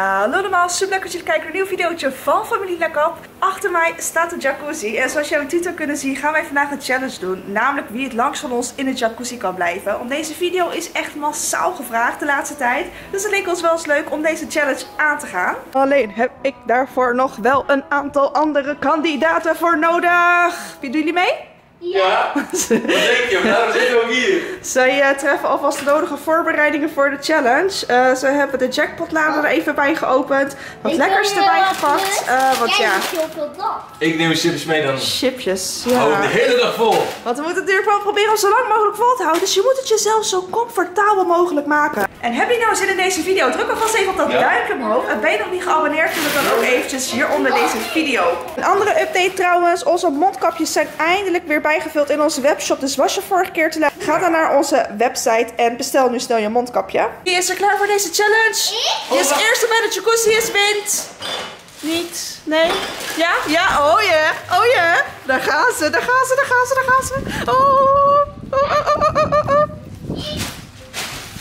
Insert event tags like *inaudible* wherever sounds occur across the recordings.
Hallo allemaal, super leuk dat jullie kijken naar een nieuw videootje van Familie Lekker. Achter mij staat de jacuzzi en zoals jullie de titel kunnen zien gaan wij vandaag een challenge doen. Namelijk wie het langst van ons in de jacuzzi kan blijven. Om deze video is echt massaal gevraagd de laatste tijd. Dus het leek ons wel eens leuk om deze challenge aan te gaan. Alleen heb ik daarvoor nog wel een aantal andere kandidaten voor nodig. Doen jullie mee? Ja, wat denk je? Daarom zitten we ook hier. Zij uh, treffen alvast de nodige voorbereidingen voor de challenge. Uh, ze hebben de jackpotlader er even bij geopend. Wat Ik lekkers erbij gepakt. Uh, want ja. Ik neem een chipjes mee dan. chipjes. Hou Ja. de hele dag vol. Want we moeten natuurlijk wel proberen om zo lang mogelijk vol te houden. Dus je moet het jezelf zo comfortabel mogelijk maken. En heb je nou zin in deze video? Druk alvast even op dat Ja. duimpje omhoog. En ben je nog niet geabonneerd? Doe dat dan ook eventjes hieronder deze video. Een andere update trouwens. Onze mondkapjes zijn eindelijk weer bijgevuld in onze webshop. Dus was je vorige keer te laat? Ga dan naar onze website en bestel nu snel je mondkapje. Wie is er klaar voor deze challenge? Wie is eerste bij de jacuzzi is wint. Niet? Nee? Ja? Ja? Oh ja. Oh ja. Daar gaan ze, daar gaan ze, daar gaan ze, daar gaan ze. Oh. Oh, oh, oh, oh, oh, oh.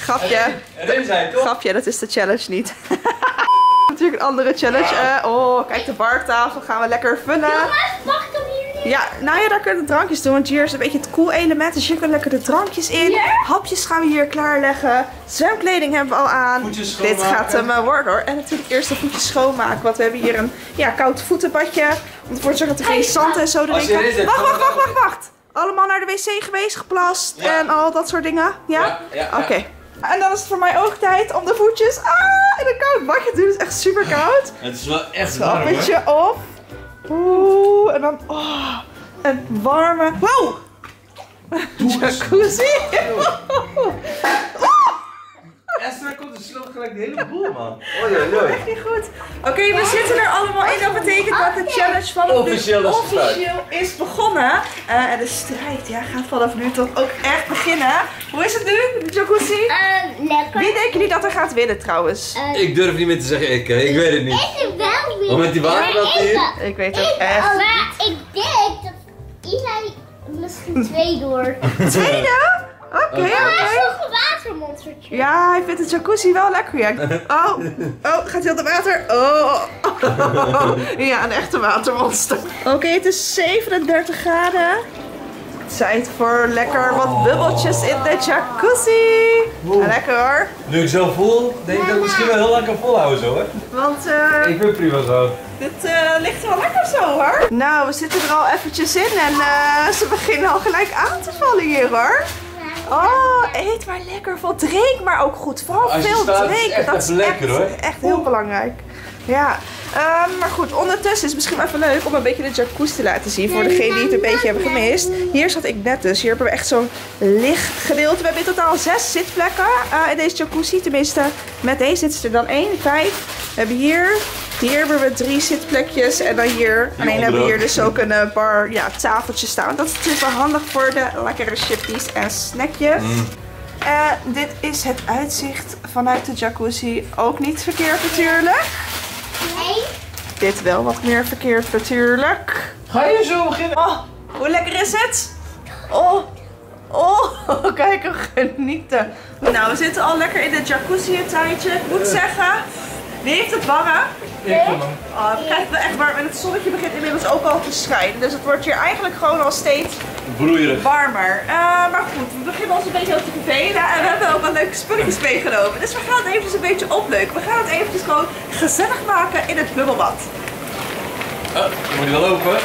Grapje. Erin zijn, toch? Grapje, dat is de challenge niet. *laughs* Natuurlijk een andere challenge. Eh, oh, kijk de bartafel gaan we lekker vullen. Jongens, mag ik hem hier? Ja, nou ja, daar kunnen we drankjes doen. Want hier is een beetje het cool element. Dus hier kunnen lekker de drankjes in. Hapjes gaan we hier klaarleggen. Zwemkleding hebben we al aan. Dit gaat hem uh, worden hoor. En natuurlijk eerst de voetjes schoonmaken. Want we hebben hier een ja, koud voetenbadje. Om ervoor te zorgen dat er geen zand en zo erin je kan. zit, Wacht, wacht, wacht, wacht, wacht. Allemaal naar de wc geweest, geplast Ja. en al dat soort dingen. Ja? Ja, ja, ja. Oké. En dan is het voor mij ook tijd om de voetjes ah, in een koud badje te doen. Het is echt super koud. Het is wel echt warm, hoor. Trappetje op. Oeh, en dan oh, een warme. Wow! Jacuzzi. Esther komt en sloopt gelijk de hele boel, man. Oei, oei, oei. Echt niet goed. Oké, we zitten er allemaal in. Dat betekent dat de challenge van Officieel is officieel is begonnen. Eh, en de strijd ja, gaat vanaf nu tot ook echt beginnen. Hoe is het nu, de jacuzzi? Eh, lekker. Wie denken jullie dat er gaat winnen trouwens? Eh, Ik durf niet meer te zeggen ik, hè. ik weet het niet. Want met die waterbad Maar hier? even. Ik weet het echt. maar ik denk dat Eli misschien twee door. *laughs* Tweede? Oké, Maar hij is oké. nog een watermonstertje. Ja, hij vindt de jacuzzi wel lekker. Ja. Oh, oh, gaat hij onder water? Oh. *laughs* Ja, een echte watermonster. Oké, het is 37 graden. Tijd voor lekker wat bubbeltjes in de jacuzzi. Lekker hoor. Nu ik zo voel, denk ik dat ik misschien wel heel lang kan volhouden zo, hoor. Want eh, Ik ben prima zo. dit eh, ligt wel lekker zo hoor. Nou, we zitten er al eventjes in en eh, ze beginnen al gelijk aan te vallen hier hoor. Oh, eet maar lekker vol. Drink maar ook goed. Vooral Als je veel staat, is het drinken. echt dat is lekker, echt, hoor. echt heel belangrijk. Ja, Ehm, maar goed, ondertussen is het misschien wel even leuk om een beetje de jacuzzi te laten zien. Voor degenen die het een beetje hebben gemist. Hier zat ik net dus. Hier hebben we echt zo'n licht gedeelte. We hebben in totaal zes zitplekken eh, in deze jacuzzi. Tenminste, met deze zitten er dan één, vijf. We hebben hier, hier hebben we drie zitplekjes. En dan hier, alleen hebben we hier dus ook een eh, bar, ja, tafeltje staan. Dat is natuurlijk wel handig voor de lekkere chippies en snackjes. Eh, dit is het uitzicht vanuit de jacuzzi. Ook niet verkeerd natuurlijk. Nee. Dit wel wat meer verkeerd natuurlijk. Ga je zo beginnen? Oh, hoe lekker is het? Oh, oh, *laughs* kijk hem genieten. Nou, we zitten al lekker in de jacuzzi een tijdje. Ik moet zeggen, wie heeft het warm? Ik. Oh, we krijgen wel echt warm en het zonnetje begint inmiddels ook al te schijnen. Dus het wordt hier eigenlijk gewoon al steeds Broeierig. warmer. Eh, maar goed, we beginnen ons een beetje op te vervelen en we hebben ook wel leuke spulletjes meegenomen. Dus we gaan het eventjes een beetje opleuken. We gaan het eventjes gewoon gezellig maken in het bubbelbad. Oh, dan moet je wel lopen.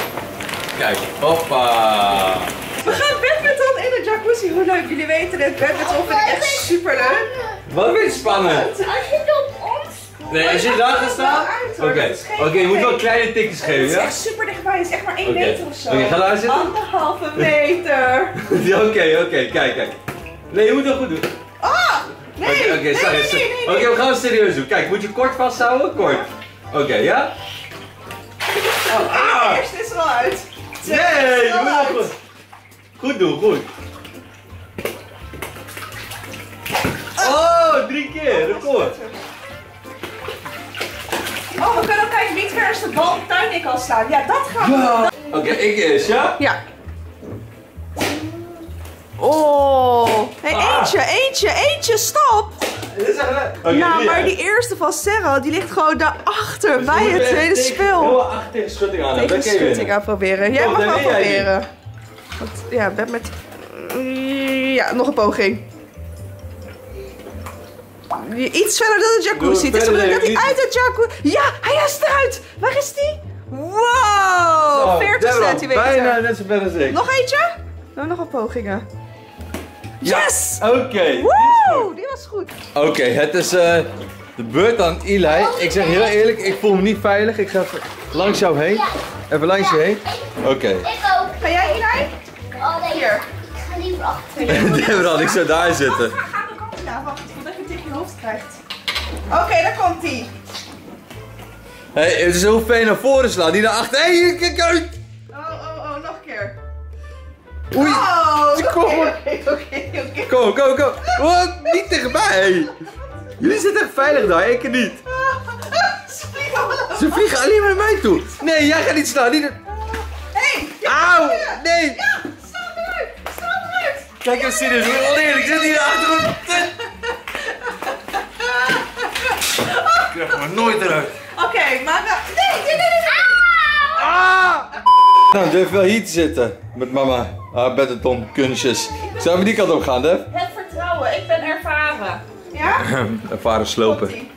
Kijk, hoppa. We gaan badminton in de jacuzzi. Hoe leuk, jullie weten het. Badminton vind ik echt super leuk. Wat vind je spannend? Als je het op ons Nee, als je daar gaat staan. Oké, oké, je moet wel kleine tikjes Het geven, is ja? echt super dichtbij. Het is echt maar 1 Oké. meter of zo. Oké, ga daar zitten. Anderhalve meter. *laughs* Oké, oké, kijk, kijk. Nee, je moet het goed doen. Ah! Nee! Oké, nee, sorry, nee, nee, Oké, we gaan het serieus doen. Kijk, moet je kort vasthouden? Kort. Oké, ja? Oh, Ah! Eerst is er al uit. Nee, is je er al moet uit. het goed. Goed doen, goed. Oh, drie keer, record. Oh, we kunnen ook kijken wie het verste bal de tuin in kan slaan. Ja, dat gaan we. Ja. Oké, ik eerst, ja? Ja. Oh. Hey, Ah. eentje, eentje, eentje, stop. Dit is echt leuk. Oké, ja, doe maar die eerste van Serra, die ligt gewoon daarachter Dus bij het tegen- spel. Heel achter tegen schutting aan. Tegen schutting aan proberen. Jij mag wel proberen. Want, ja, met... Ja, nog een poging. Iets verder dan de jacuzzi. Het is bedoeling dat hij uit de jacuzzi... Ja, hij is eruit! Waar is die? Wow! Zo, 40 Deborah, centimeter. Bijna net zo ver als ik. Nog eentje? Nog wat pogingen. Ja. Yes! Oké. Woe! Die was goed. Oké, het is eh, de beurt aan Eli. Ik zeg heel eerlijk, ik voel me niet veilig. Ik ga even langs jou heen. Even langs je heen. Oké. Ik ook. Ga jij hierin? Oh nee. Hier. Ik ga liever achter. *laughs* Deborah, ik zou daar zitten. Krijgt. Oké, daar komt hij. Hey, het is heel fijn naar voren slaan, niet naar achter. Hé, hey, kijk uit! Oh, oh, oh, nog een keer. Oei! Oh, oké, Kom. oké, oké, oké. Kom, kom, kom. Oh, niet tegenbij. Jullie zitten echt veilig daar, ik niet. Sorry, allemaal. Ze vliegen alleen maar naar mij toe. Nee, jij gaat niet slaan. Niet... Hey, Auw, nee. Ja, sta eruit, sta eruit. Kijk eens serieus, hoe oneerlijk. Ik zit hier achter. Ik krijg me nooit eruit. Oké, maar... uh, Nee, nee, nee, nee. Ah! Nou, durf wel hier te zitten. Met mama. Haar badminton kunstjes. Zullen we die kant op gaan, Def? Het vertrouwen, ik ben ervaren. Ja? *laughs* Ervaren slopen.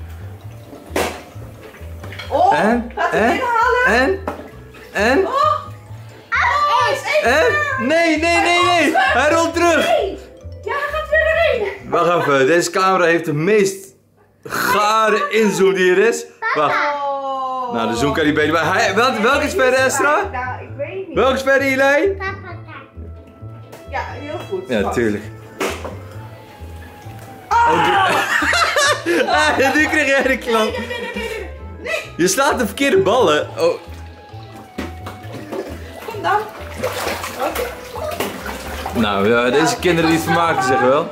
Oh, En? laat En? inhalen. En? En? Oh, oh, is even En? Nee, nee, nee, nee. Hij rolt terug. Nee. Ja, hij gaat weer erin. Wacht even, deze camera heeft de meest gare inzoom die er is. Wacht. Nou, de zoom kan niet beter. Maar hij, wel, welke is verder, Estra? Nou, ik weet niet. Welke is verder? Papa. Ja, heel goed. Ja, tuurlijk. Oh. *laughs* Ah, nu krijg jij de klap. Nee, nee, nee, nee, nee. Nee, Je slaat de verkeerde ballen. Oh. kom dan. Oké, Nou, ja, deze kinderen die vermaken zich wel.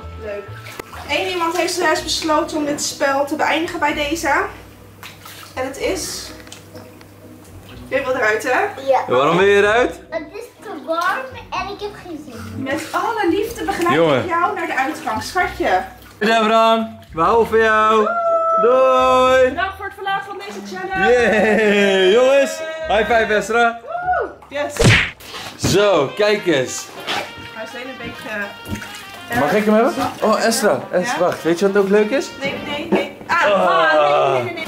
Eén iemand heeft zojuist besloten om dit spel te beëindigen bij deze. En het is... Je wil eruit, hè? Ja. Waarom wil je eruit? Het is te warm en ik heb geen zin. Met alle liefde begeleid Jongen. ik jou naar de uitgang. Schatje. Deborah, we houden van jou. Doei. Bedankt voor het verlaten van deze challenge. Yay, jongens. High five, Estra. Woe! Yes. Zo, kijk eens. Hij is alleen een beetje... Mag ik hem hebben? Oh, Estra. Estra, Ja? wacht. Weet je wat ook leuk is? Nee, nee, nee. Ah, Ah. ah, nee, nee, nee.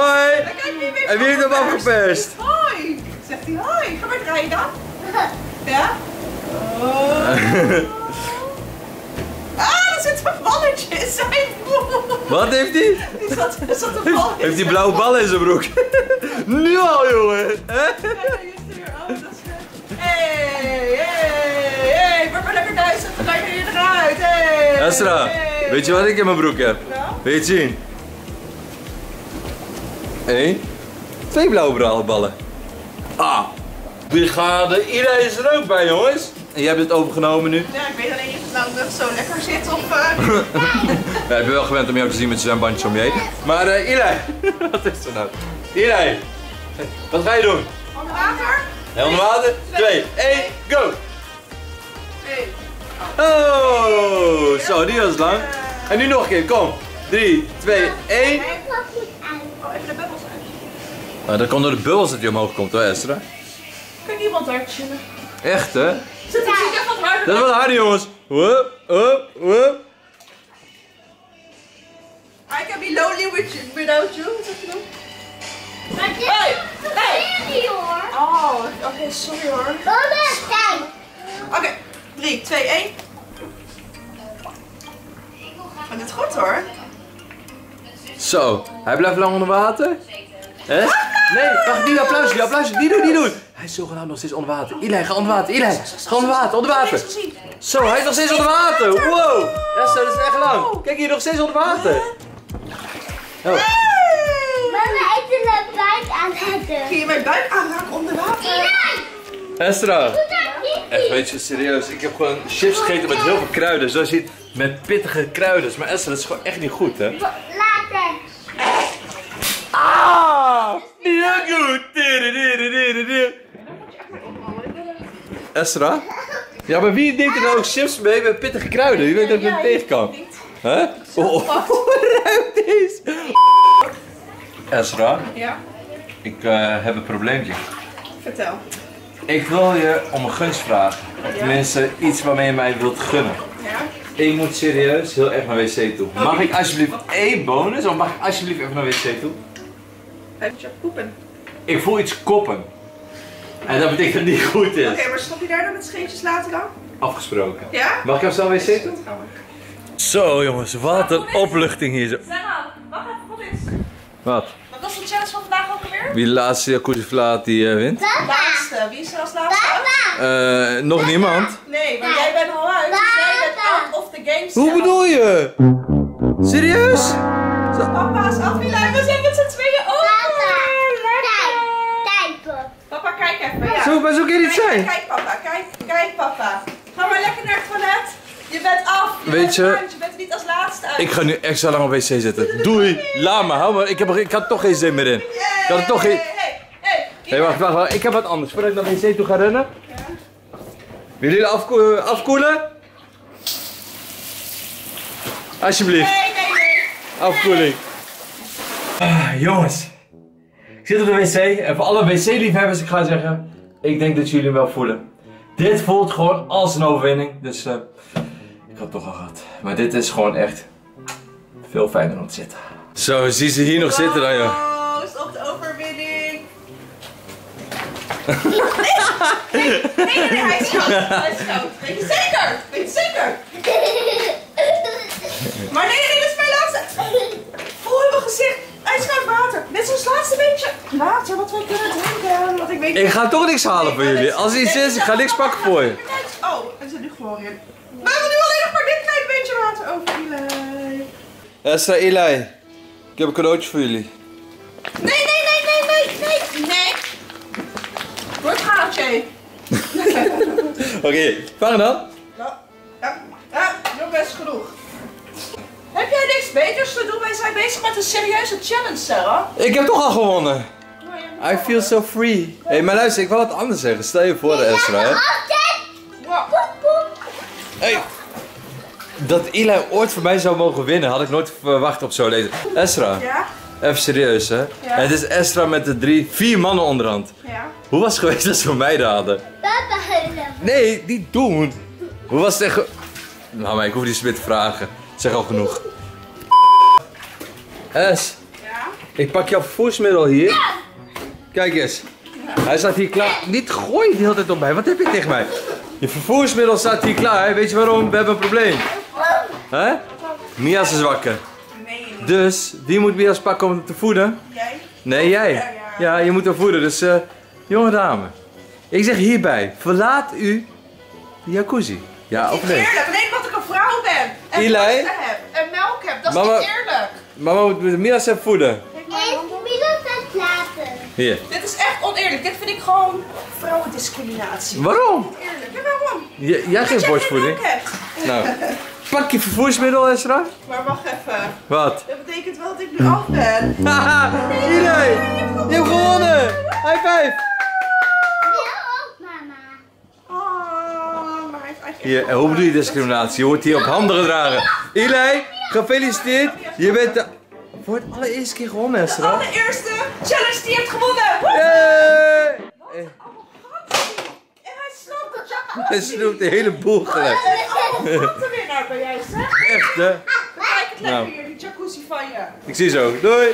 Hoi. En wie heeft hem afgeperst? Hoi. Zegt hij hoi. Ga maar draaien dan. *laughs* Ja? Oh. Ah, er zit een balletje in zijn broek. Wat heeft hij? Er zat, er zat een bal Heeft hij blauwe ballen in zijn broek? *laughs* nu al, jongen. Hè? zijn Hey, maar lekker duizend. Dan hier eruit. Hey. Weet je wat ik in mijn broek heb? Nou? Wil je het zien? Eén. Twee blauwe ballen. Ah. Brigade. Iedereen is er ook bij, jongens. En jij hebt het overgenomen nu? Ja, ik weet alleen niet of het nou nog zo lekker zit of... eh, *laughs* Ja, ik ben wel gewend om jou te zien met zijn zwembandje om je heen. Maar Eli, *laughs* wat is er nou? Eli, wat ga je doen? Onder water? Heel onder water? 2, 1, go! Zo, die was lang. En nu nog een keer, kom. 3, 2, 1. Het was niet uit. Oh, even de bubbels uit. Nou, dat komt door de bubbels dat hij omhoog komt hoor, Estra. Kan iemand daar chillen? Echt hè? Zit ik zit even wat harder. Dat is wel hard jongens. Hup, hup, hup. I can be lonely with you, without you. Wat zeg je dan? Maar dit Hey, hey. serie hoor. Oh, oké, sorry hoor. Oké, 3, 2, 1. Maar dit goed hoor. Zo, hij blijft lang onder water. Hè? Nee, wacht, die applaus, die applaus, die doen, die doen. Hij is zogenaamd nog steeds onder water. Eli, ga onder water. Eli, ga onder water, onder water. Zo, hij is nog steeds onder water. Wow. Esther, dat is echt lang. Kijk hier, nog steeds onder water. Oh. Mama, ik wil een buik aanzetten. Kun je mijn buik aanraken onder water? Estra. Echt, weet je, serieus. Ik heb gewoon chips gegeten met heel veel kruiden. Zoals je ziet, met pittige kruiden. Maar Esther, dat is gewoon echt niet goed, hè? Later. Ah! Niet heel goed. Estra? Ja, maar wie neemt er nou ook chips mee met pittige kruiden? Je weet dat het tegen kan. Hè? Oh, oh. hoe ruikt deze? Ezra, Ja, ik eh, heb een probleempje. vertel. Ik wil je om een gunst vragen. Of tenminste, iets waarmee je mij wilt gunnen. Ja? Ik moet serieus heel erg naar wc toe. Mag ik alsjeblieft één bonus? Of mag ik alsjeblieft even naar wc toe? Heb je poepen? Ik voel iets koppen. En dat betekent dat het niet goed is. Oké, maar stop je daar dan met scheetjes later dan? Afgesproken. Ja? Mag ik even snel wc toe? Zo jongens, wat een opluchting hier zo. Sarah, wacht even, wat is? Wat? Wat was de challenge van vandaag ook alweer? Wie de laatste jacuzzi verlaat, die eh, wint? Laatste. Wie is er als laatste? Eh, nog niemand. Nee, maar jij bent al uit. Dus jij bent out of the game. Hoe Sarah. bedoel je? Serieus? Papa is af, Wilai. We zijn met z'n tweeën over. Pap. Papa, kijk even. Ja. Zo, maar zo kan je niet zijn. Kijk, papa. Kijk, kijk, papa. Ga maar lekker naar het toilet. Je bent af. Je Weet bent je- uit. Je bent niet als laatste uit. Ik ga nu extra lang op wc zitten. Doei. Laat me, hou me. Ik, heb, er- ik had toch geen zin meer in. Ik had er toch geen... Hé, wacht, wacht, wacht. Ik heb wat anders. Voordat ik naar wc toe ga rennen. Willen jullie afko afkoelen? Alsjeblieft. Nee, nee, nee. Afkoeling. Ah, jongens. Ik zit op de wc en voor alle wc-liefhebbers, ik ga zeggen, ik denk dat jullie hem wel voelen. Dit voelt gewoon als een overwinning, dus eh, ik had het toch al gehad. Maar dit is gewoon echt veel fijner om te zitten. Zo, zie ze hier nog zitten dan, joh. Proost op de overwinning. Nee, nee, nee, nee, hij is koud. Hij is koud. Weet je zeker? Weet je zeker? Maar nee, nee, dit is mijn laatste. Voel mijn gezicht. IJskoud water. Dit is ons laatste beetje water wat we kunnen drinken. Want ik weet Ik ga toch niks halen voor jullie. Als er iets is, ik ga niks pakken voor je. Oh, er zit nu gewoon in. We hebben nu alleen nog maar dit klein beetje water over, Eli. Esther, Eli, ik heb een cadeautje voor jullie. Nee, nee, nee, nee, nee, nee, nee. Gaatje. Oké, vangen dan. Ja, ja, ja, nog best genoeg. Heb jij niks beters te doen? Wij zijn bezig met een serieuze challenge, Sarah. Ik heb toch al gewonnen. Ja, I feel so free. Hé, hey, maar luister, ik wil wat anders zeggen. Stel je voor, Ezra, hè. ja. Hey. Dat Eli ooit voor mij zou mogen winnen, had ik nooit verwacht op zo'n lezen. Esra, Ja? Even serieus hè. Het is Esra met de drie, vier mannen onderhand. Ja. Hoe was het geweest als we mij hadden? Papa. Nee, niet doen. Hoe was het echt? Nou, maar ik hoef niet eens meer te vragen. Zeg al genoeg. Es, Ja? ik pak jouw vervoersmiddel hier. Kijk eens. Hij staat hier klaar. Niet gooi de hele tijd op mij. Wat heb je tegen mij? Je vervoersmiddel staat hier klaar. Weet je waarom? We hebben een probleem. Hè? Mia's is wakker. Nee. Dus wie moet Mia's pakken om te voeden? Jij? Nee, jij. Ja, je moet haar voeden. Dus, eh, jonge dame. Ik zeg hierbij, verlaat u de jacuzzi. Ja of nee? Eerlijk, alleen omdat ik een vrouw ben. En Eli? heb. En melk heb. Dat is Mama- niet eerlijk. Mama moet Mia's even voeden. Hier. Dit is echt oneerlijk. Dit vind ik gewoon vrouwendiscriminatie. Waarom? Eerlijk. En waarom? J- jij geeft borstvoeding. Nou, *laughs* pak je vervoersmiddel, Esra. Maar wacht even. Wat? Dat betekent wel dat ik nu af ben. *laughs* Haha, je hebt gewonnen. High five. Oh, Hier, en hoe bedoel je discriminatie? Je wordt hier op handen gedragen. Eli, gefeliciteerd. Je bent de... voor het allereerste keer gewonnen, de Esra. allereerste challenge die je hebt gewonnen. Yay! En hij snoept de hele boel gelijk. En arrogante winnaar ben jij, zeg. Echt, hè? Kijk het Nou. lekker hier, die jacuzzi van je. Ik zie zo. Doei.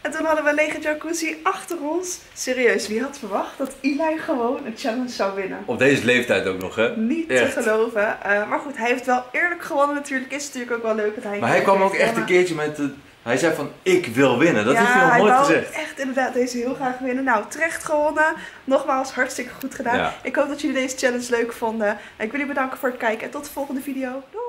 En toen hadden we een lege jacuzzi achter ons. Serieus, wie had verwacht dat Eli gewoon een challenge zou winnen? Op deze leeftijd ook nog, hè? Niet Echt. te geloven. Eh, maar goed, hij heeft wel eerlijk gewonnen natuurlijk. Is het natuurlijk ook wel leuk dat hij... Maar hij kwam ook echt een keertje met... de- hij zei van, ik wil winnen. Dat ja, heeft hij nog nooit gezegd. echt inderdaad deze heel graag winnen. Nou, terecht gewonnen. Nogmaals, hartstikke goed gedaan. Ja. Ik hoop dat jullie deze challenge leuk vonden. En ik wil jullie bedanken voor het kijken. En tot de volgende video. Doei!